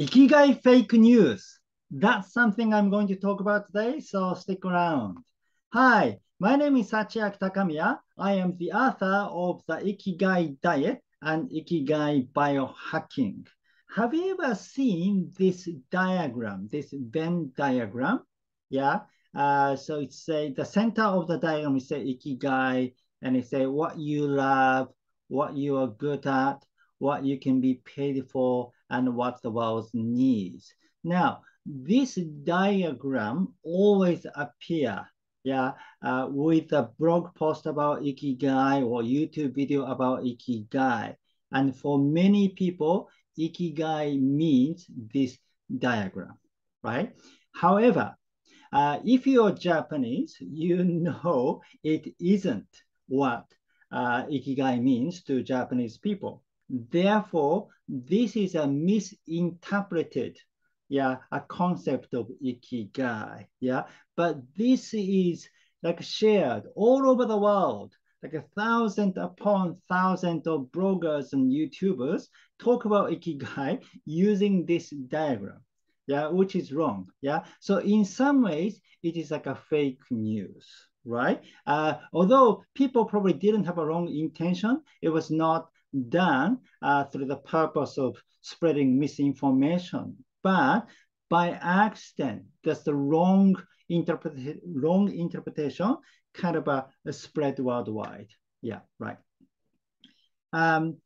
Ikigai fake news. That's something I'm going to talk about today, so stick around. Hi, my name is Sachiaki Takamiya. I am the author of the Ikigai Diet and Ikigai Biohacking. Have you ever seen this diagram, this Venn diagram? Yeah, uh, so it's say the center of the diagram is say Ikigai, and it say uh, what you love, what you are good at, what you can be paid for, and what the world needs. Now, this diagram always appear yeah, uh, with a blog post about Ikigai or YouTube video about Ikigai. And for many people, Ikigai means this diagram, right? However, uh, if you're Japanese, you know it isn't what uh, Ikigai means to Japanese people. Therefore, this is a misinterpreted yeah, a concept of Ikigai, yeah. But this is like shared all over the world, like a thousand upon thousand of bloggers and YouTubers talk about Ikigai using this diagram, yeah, which is wrong, yeah. So in some ways, it is like a fake news, right? Uh, although people probably didn't have a wrong intention, it was not done uh, through the purpose of spreading misinformation. But by accident, that's the wrong, interpret wrong interpretation kind of a, a spread worldwide. Yeah, right. Um,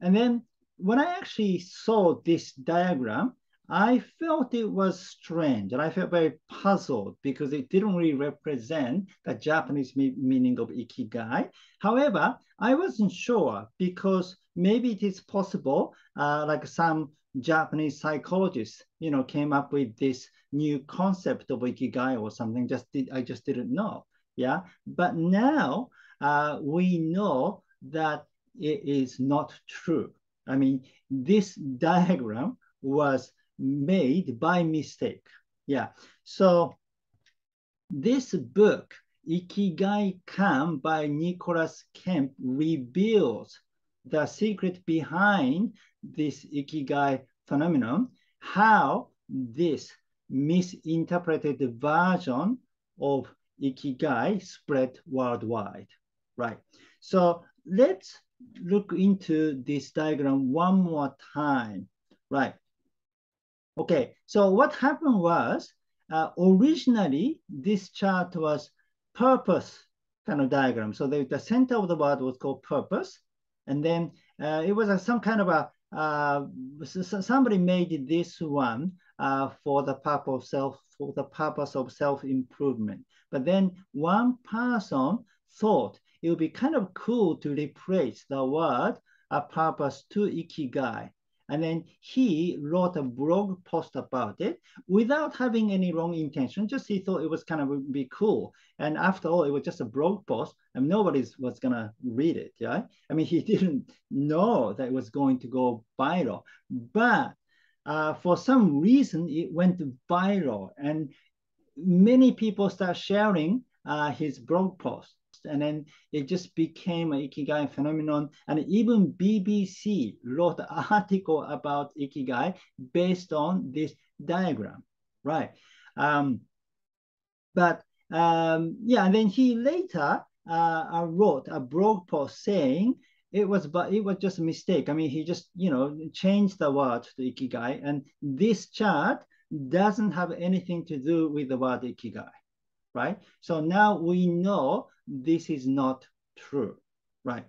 and then when I actually saw this diagram, I felt it was strange and I felt very puzzled because it didn't really represent the Japanese me meaning of ikigai. However, I wasn't sure because maybe it is possible, uh, like some Japanese psychologists, you know, came up with this new concept of ikigai or something. Just did, I just didn't know. Yeah, but now uh, we know that it is not true. I mean, this diagram was made by mistake. Yeah. So this book, Ikigai Kan by Nicholas Kemp, reveals the secret behind this Ikigai phenomenon, how this misinterpreted version of Ikigai spread worldwide, right? So let's look into this diagram one more time, right? Okay, so what happened was, uh, originally this chart was purpose kind of diagram. So the, the center of the word was called purpose. And then uh, it was a, some kind of a, uh, somebody made this one uh, for the purpose of self, for the purpose of self-improvement. But then one person thought it would be kind of cool to replace the word a purpose to ikigai. And then he wrote a blog post about it without having any wrong intention. Just he thought it was kind of be cool. And after all, it was just a blog post and nobody was gonna read it. Yeah. I mean, he didn't know that it was going to go viral. But uh, for some reason, it went viral and many people start sharing uh, his blog post and then it just became an ikigai phenomenon. And even BBC wrote an article about ikigai based on this diagram, right? Um, but um, yeah, and then he later uh, wrote a blog post saying it was but it was just a mistake. I mean, he just you know changed the word to ikigai, and this chart doesn't have anything to do with the word ikigai, right? So now we know this is not true, right?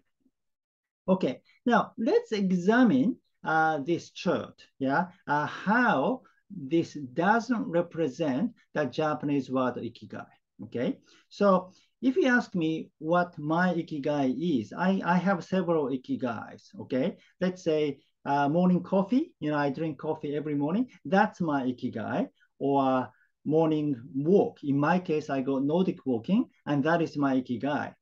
Okay, now let's examine uh, this chart, yeah, uh, how this doesn't represent the Japanese word ikigai, okay? So if you ask me what my ikigai is, I, I have several ikigais, okay? Let's say uh, morning coffee, you know, I drink coffee every morning. That's my ikigai. Or morning walk. In my case, I go Nordic walking, and that is my ikigai.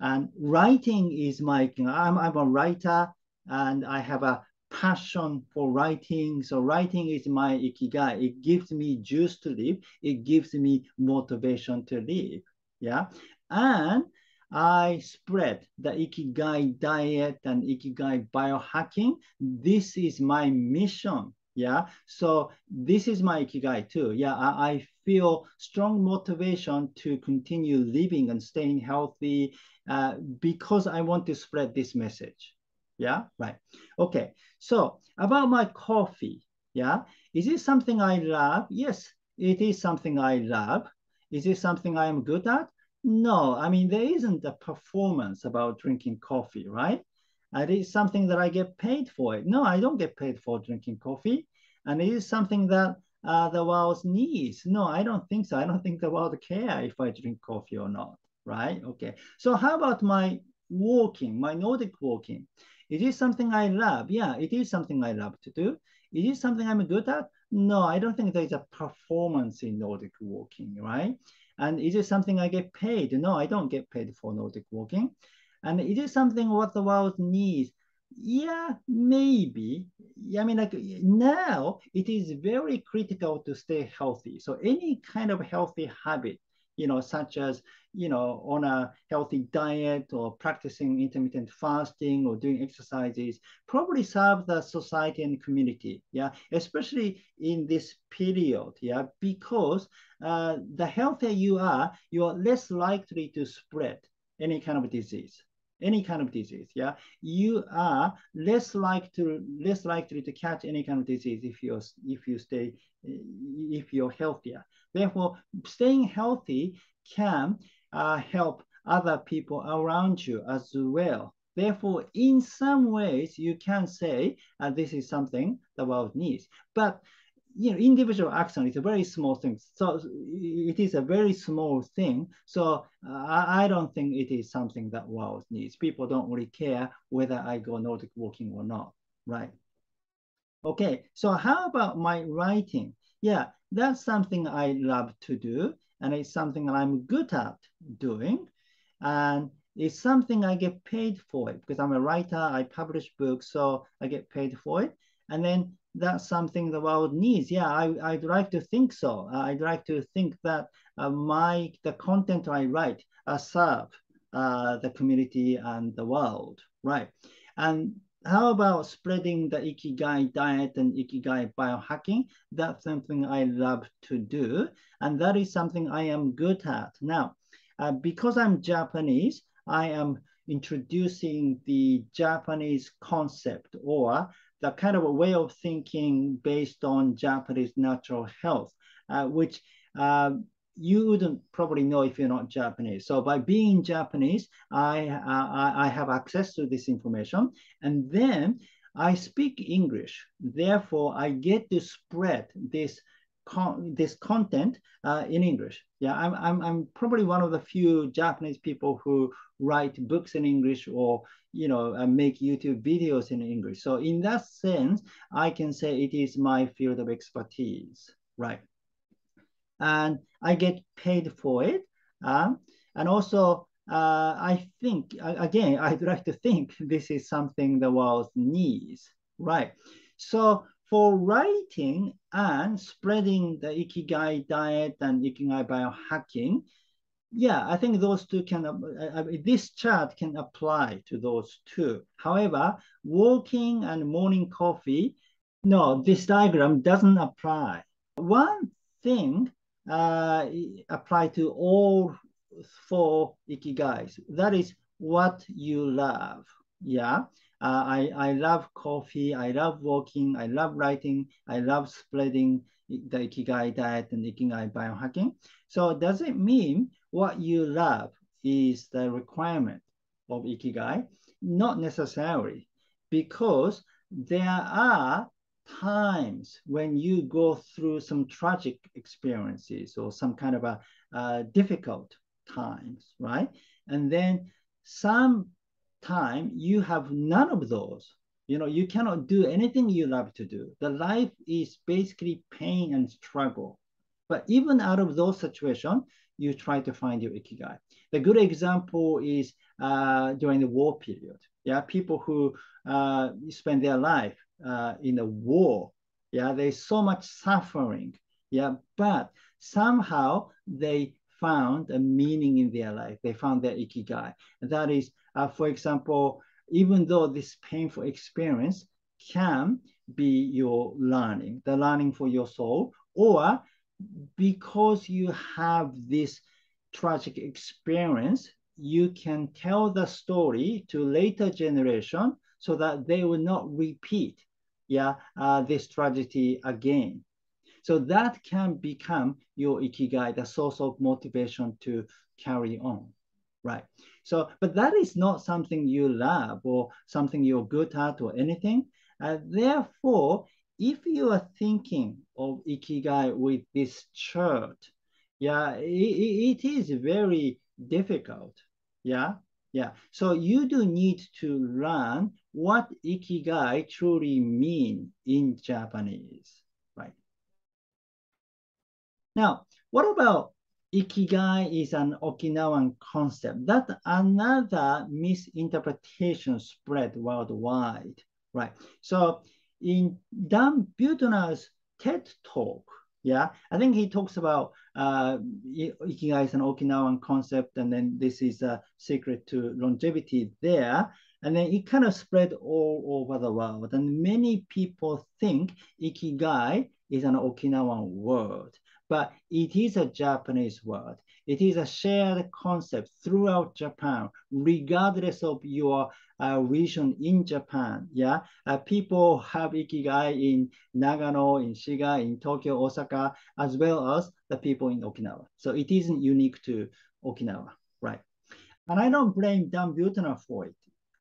And writing is my, I'm, I'm a writer and I have a passion for writing. So writing is my ikigai. It gives me juice to live. It gives me motivation to live. Yeah. And I spread the ikigai diet and ikigai biohacking. This is my mission Yeah. So this is my ikigai too. Yeah. I, I feel strong motivation to continue living and staying healthy uh, because I want to spread this message. Yeah. Right. Okay. So about my coffee. Yeah. Is it something I love? Yes, it is something I love. Is it something I am good at? No. I mean, there isn't a performance about drinking coffee, right? And it is something that I get paid for it. No, I don't get paid for drinking coffee. And it is something that uh, the world needs. No, I don't think so. I don't think the world care if I drink coffee or not, right? Okay. So how about my walking, my Nordic walking? It is something I love. Yeah, it is something I love to do. It is something I'm good at. No, I don't think there's a performance in Nordic walking, right? And is it something I get paid? No, I don't get paid for Nordic walking. And it is something what the world needs. Yeah, maybe. I mean, like now it is very critical to stay healthy. So any kind of healthy habit, you know, such as, you know, on a healthy diet or practicing intermittent fasting or doing exercises, probably serve the society and community. Yeah, especially in this period. Yeah, because uh, the healthier you are, you are less likely to spread any kind of disease any kind of disease, yeah, you are less likely to less likely to catch any kind of disease if you're if you stay if you're healthier. Therefore, staying healthy can uh, help other people around you as well. Therefore, in some ways, you can say uh, this is something the world needs. But you know, individual action is a very small thing. So it is a very small thing. So I, I don't think it is something that world needs. People don't really care whether I go Nordic walking or not, right? Okay, so how about my writing? Yeah, that's something I love to do, and it's something I'm good at doing. And it's something I get paid for it because I'm a writer, I publish books, so I get paid for it. And then that's something the world needs. Yeah, I, I'd like to think so. Uh, I'd like to think that uh, my the content I write uh, serve uh, the community and the world, right? And how about spreading the Ikigai diet and Ikigai biohacking? That's something I love to do. And that is something I am good at. Now, uh, because I'm Japanese, I am introducing the Japanese concept or the kind of a way of thinking based on Japanese natural health, uh, which uh, you wouldn't probably know if you're not Japanese. So by being Japanese, I, I, I have access to this information. And then I speak English. Therefore, I get to spread this con this content uh, in English. Yeah, I'm, I'm, I'm probably one of the few Japanese people who write books in English or, you know, uh, make YouTube videos in English. So in that sense, I can say it is my field of expertise, right? And I get paid for it. Uh, and also, uh, I think, again, I'd like to think this is something the world needs, right? So for writing and spreading the Ikigai diet and Ikigai biohacking, yeah, I think those two can, uh, uh, this chart can apply to those two. However, walking and morning coffee, no, this diagram doesn't apply. One thing uh, apply to all four Ikigais, that is what you love, yeah? Uh, I, I love coffee, I love walking, I love writing, I love spreading the Ikigai diet and Ikigai biohacking. So does it mean what you love is the requirement of Ikigai? Not necessarily, because there are times when you go through some tragic experiences or some kind of a uh, difficult times, right? And then some time you have none of those. You know you cannot do anything you love to do. The life is basically pain and struggle. But even out of those situations you try to find your ikigai. The good example is uh, during the war period. Yeah people who uh, spend their life uh, in a war. Yeah there's so much suffering. Yeah but somehow they found a meaning in their life. They found their ikigai. And that is uh, for example, even though this painful experience can be your learning, the learning for your soul, or because you have this tragic experience, you can tell the story to later generation so that they will not repeat yeah, uh, this tragedy again. So that can become your ikigai, the source of motivation to carry on, right? So, but that is not something you love or something you're good at or anything. Uh, therefore, if you are thinking of ikigai with this chart, yeah, it, it is very difficult. Yeah, yeah. So you do need to learn what ikigai truly mean in Japanese, right? Now, what about ikigai is an Okinawan concept? That another misinterpretation spread worldwide, right? So in Dan Buettner's TED Talk, yeah, I think he talks about uh, Ikigai is an Okinawan concept, and then this is a secret to longevity there. And then it kind of spread all over the world. And many people think Ikigai is an Okinawan word, but it is a Japanese word. It is a shared concept throughout Japan, regardless of your uh, region in Japan. Yeah, uh, people have ikigai in Nagano, in Shiga, in Tokyo, Osaka, as well as the people in Okinawa. So it isn't unique to Okinawa, right? And I don't blame Dan Buettner for it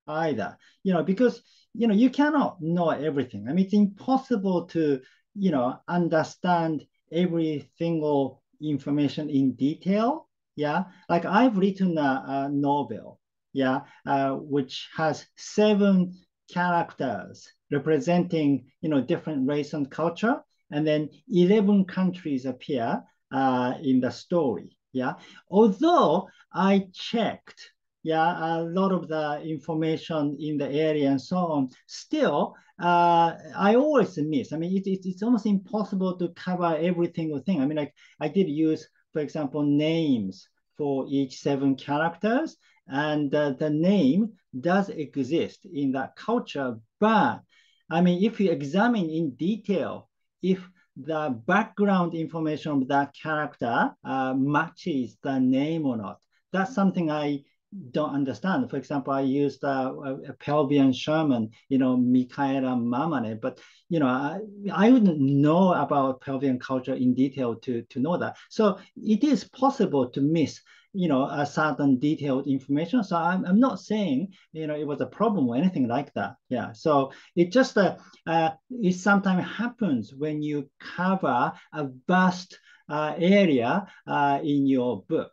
either, you know, because you know you cannot know everything. I mean, it's impossible to you know understand every single information in detail. Yeah, like I've written a, a novel, yeah, uh, which has seven characters representing, you know, different race and culture, and then 11 countries appear uh, in the story, yeah. Although I checked, yeah, a lot of the information in the area and so on, still, uh, I always miss. I mean, it, it, it's almost impossible to cover every single thing. I mean, like I did use, for example, names for each seven characters, and uh, the name does exist in that culture. But I mean, if you examine in detail, if the background information of that character uh, matches the name or not, that's something I don't understand. For example, I used uh, a Pelvian shaman, you know, Michaela Mamane, but you know, I, I wouldn't know about Pelvian culture in detail to, to know that. So it is possible to miss, you know, a certain detailed information. So I'm, I'm not saying, you know, it was a problem or anything like that. Yeah. So it just, uh, uh, it sometimes happens when you cover a vast uh, area uh, in your book.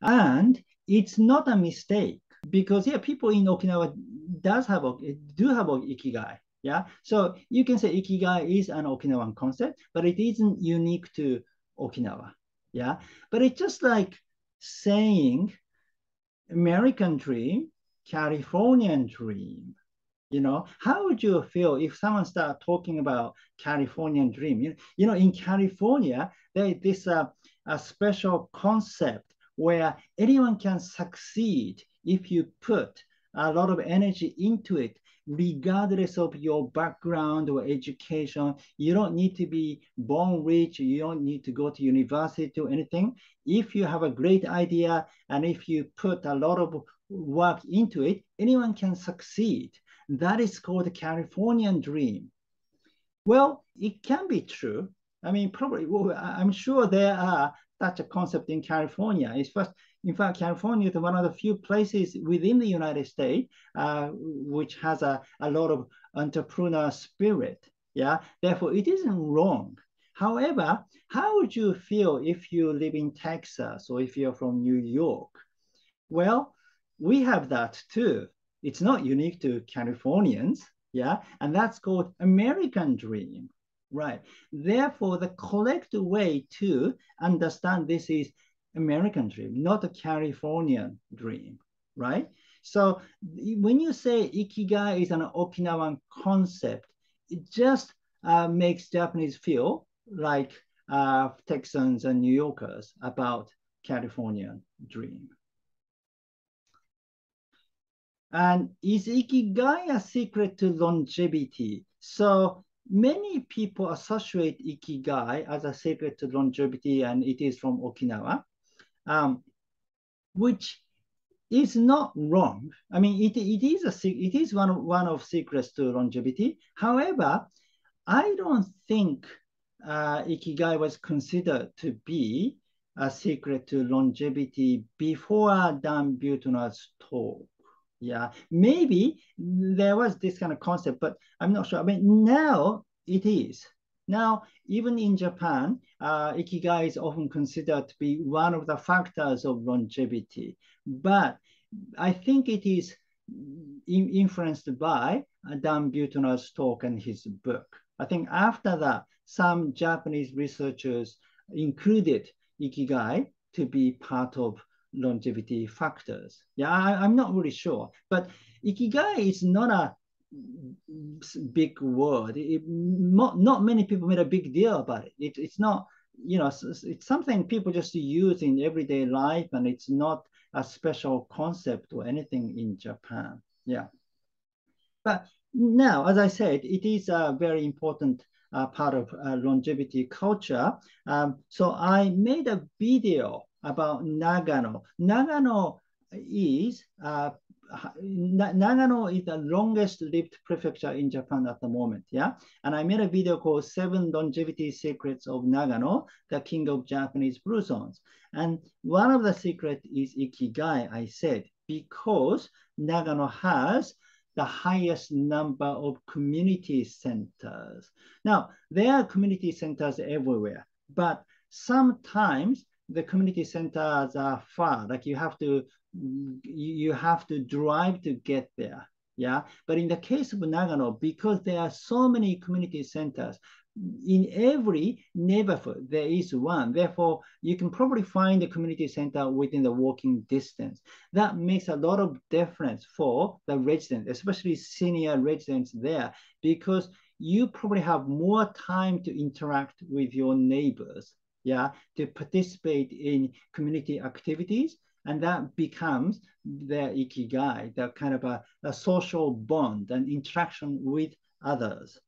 And it's not a mistake because yeah, people in Okinawa does have a do have a ikigai. Yeah, so you can say ikigai is an Okinawan concept, but it isn't unique to Okinawa. Yeah, but it's just like saying American dream, Californian dream. You know, how would you feel if someone start talking about Californian dream? You, you know, in California, there is this uh, a special concept where anyone can succeed if you put a lot of energy into it, regardless of your background or education. You don't need to be born rich. You don't need to go to university or anything. If you have a great idea and if you put a lot of work into it, anyone can succeed. That is called the Californian dream. Well, it can be true. I mean, probably, I'm sure there are such a concept in California. It's first, in fact, California is one of the few places within the United States uh, which has a, a lot of entrepreneur spirit. Yeah, therefore it isn't wrong. However, how would you feel if you live in Texas or if you're from New York? Well, we have that too. It's not unique to Californians, yeah, and that's called American dream. Right. Therefore, the correct way to understand this is American dream, not a Californian dream, right? So when you say ikigai is an Okinawan concept, it just uh, makes Japanese feel like uh, Texans and New Yorkers about Californian dream. And is ikigai a secret to longevity? So many people associate ikigai as a secret to longevity, and it is from Okinawa, um, which is not wrong. I mean, it, it is a it is one of, one of secrets to longevity. However, I don't think uh, ikigai was considered to be a secret to longevity before Dan Buettner's talk. Yeah, maybe there was this kind of concept, but I'm not sure. I mean, now it is. Now, even in Japan, uh, ikigai is often considered to be one of the factors of longevity. But I think it is in influenced by Dan Buettner's talk and his book. I think after that, some Japanese researchers included ikigai to be part of longevity factors. Yeah, I, am not really sure, but ikigai is not a big word. It, not, not many people made a big deal about it. it it's not, you know, it's, something people just use in everyday life, and it's not a special concept or anything in Japan. Yeah, but now, as I said, it is a very important uh, part of uh, longevity culture. Um, so I made a video about Nagano. Nagano is uh, Nagano is the longest lived prefecture in Japan at the moment. Yeah. And I made a video called Seven Longevity Secrets of Nagano, the King of Japanese Blue Zones. And one of the secrets is Ikigai, I said, because Nagano has the highest number of community centers. Now, there are community centers everywhere, but sometimes the community centers are far, like you have to you have to drive to get there. Yeah. But in the case of Nagano, because there are so many community centers, in every neighborhood, there is one. Therefore, you can probably find a community center within the walking distance. That makes a lot of difference for the residents, especially senior residents there, because you probably have more time to interact with your neighbors, yeah, to participate in community activities. And that becomes their ikigai, the kind of a, a social bond and interaction with others.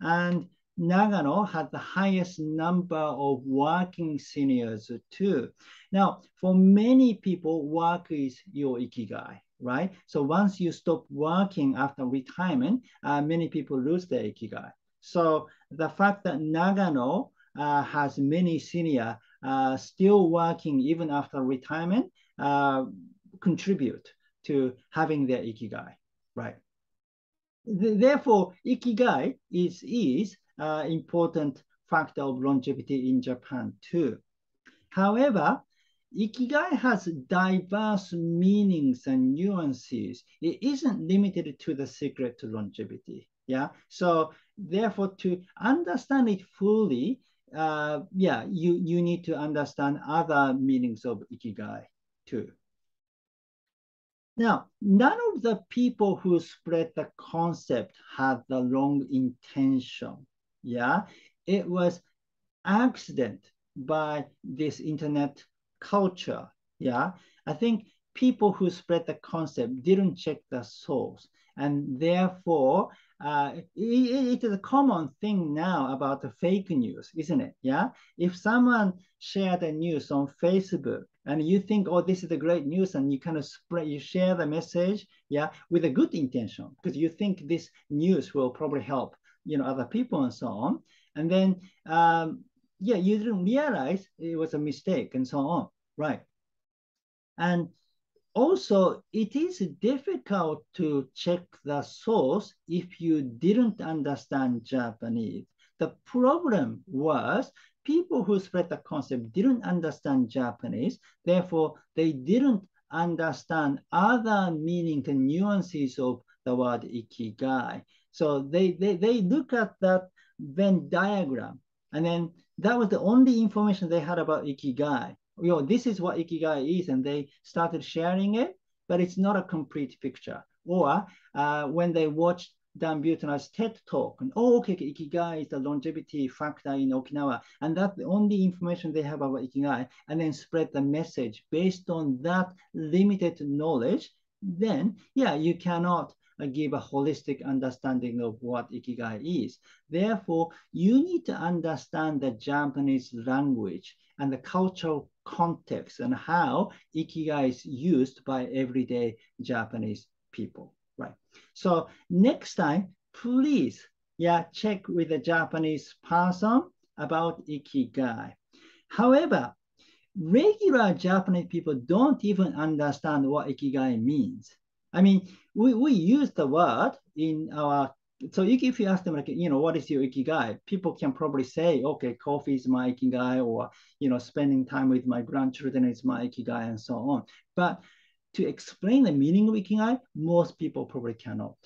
And Nagano had the highest number of working seniors too. Now, for many people, work is your ikigai, right? So once you stop working after retirement, uh, many people lose their ikigai. So the fact that Nagano has many senior uh, still working even after retirement uh, contribute to having their ikigai, right? Therefore, ikigai is, is uh, important factor of longevity in Japan too. However, Ikigai has diverse meanings and nuances. It isn't limited to the secret to longevity. Yeah. So therefore, to understand it fully, uh, yeah, you, you need to understand other meanings of Ikigai too. Now, none of the people who spread the concept had the wrong intention yeah, it was accident by this internet culture. Yeah, I think people who spread the concept didn't check the source, and therefore uh, it, it is a common thing now about the fake news, isn't it? Yeah, if someone shared the news on Facebook and you think, oh, this is a great news, and you kind of spread, you share the message, yeah, with a good intention because you think this news will probably help you know, other people and so on. And then, um, yeah, you didn't realize it was a mistake and so on, right? And also, it is difficult to check the source if you didn't understand Japanese. The problem was people who spread the concept didn't understand Japanese, therefore they didn't understand other meaning and nuances of the word ikigai. So they, they, they look at that Venn diagram, and then that was the only information they had about Ikigai. You know, this is what Ikigai is, and they started sharing it, but it's not a complete picture. Or uh, when they watched Dan Buettner's TED talk, and oh, okay, Ikigai is the longevity factor in Okinawa, and that's the only information they have about Ikigai, and then spread the message based on that limited knowledge, then yeah, you cannot uh, give a holistic understanding of what ikigai is. Therefore, you need to understand the Japanese language and the cultural context and how ikigai is used by everyday Japanese people, right? So next time, please, yeah, check with a Japanese person about ikigai. However, regular Japanese people don't even understand what ikigai means. I mean, we, we use the word in our so if you ask them like you know what is your ikigai? People can probably say okay coffee is my ikigai or you know spending time with my grandchildren is my ikigai and so on. But to explain the meaning of ikigai most people probably cannot.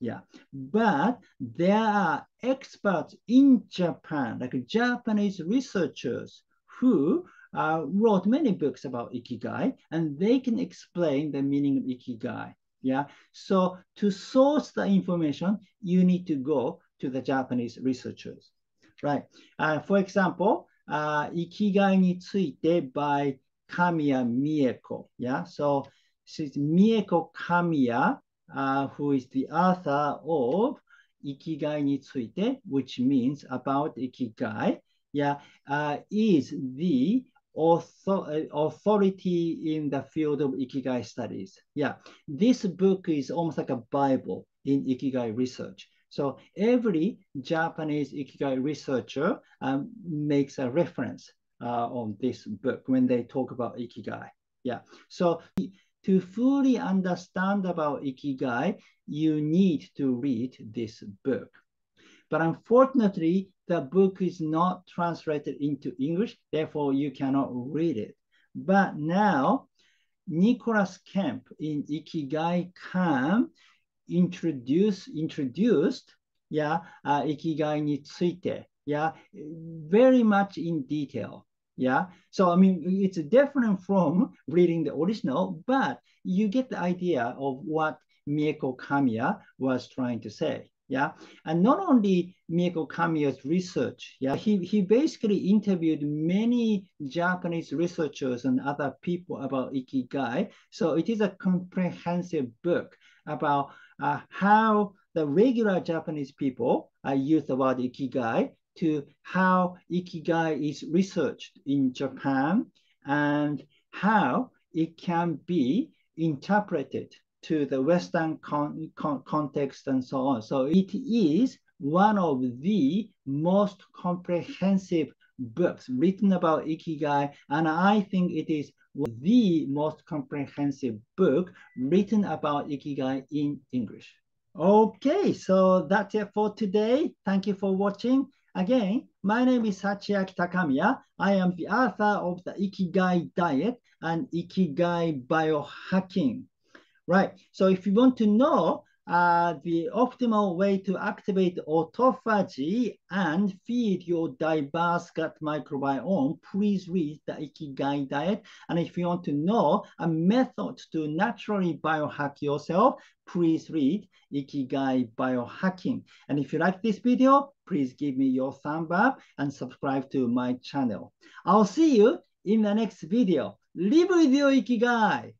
Yeah. But there are experts in japan like japanese researchers who uh, wrote many books about ikigai and they can explain the meaning of ikigai yeah. So to source the information, you need to go to the Japanese researchers, right? Uh, for example, uh, Ikigai ni tsuite by Kamiya Mieko. Yeah. So she's Mieko Kamiya, uh, who is the author of Ikigai ni tsuite, which means about Ikigai. Yeah, uh, is the author, authority in the field of Ikigai studies. Yeah, this book is almost like a Bible in Ikigai research. So every Japanese Ikigai researcher um, makes a reference uh, on this book when they talk about Ikigai. Yeah, so to fully understand about Ikigai, you need to read this book. But unfortunately, the book is not translated into English, therefore you cannot read it. But now, Nicholas Kemp in Ikigai Kan introduced, introduced yeah, uh, Ikigai ni tsuite, yeah, very much in detail. Yeah, so I mean, it's different from reading the original, but you get the idea of what Mieko Kamiya was trying to say yeah? And not only Mieko Kamiya's research yeah he, he basically interviewed many japanese researchers and other people about ikigai. So it is a comprehensive book about uh, how the regular japanese people uh, use the word ikigai to how ikigai is researched in japan and how it can be interpreted to the Western con con context and so on. So it is one of the most comprehensive books written about Ikigai, and I think it is the most comprehensive book written about Ikigai in English. Okay, so that's it for today. Thank you for watching. Again, my name is Sachiaki Takamiya. I am the author of the Ikigai Diet and Ikigai Biohacking. Right. So if you want to know uh, the optimal way to activate autophagy and feed your diverse gut microbiome, please read the Ikigai diet. And if you want to know a method to naturally biohack yourself, please read Ikigai Biohacking. And if you like this video, please give me your thumb up and subscribe to my channel. I'll see you in the next video. Live with your Ikigai.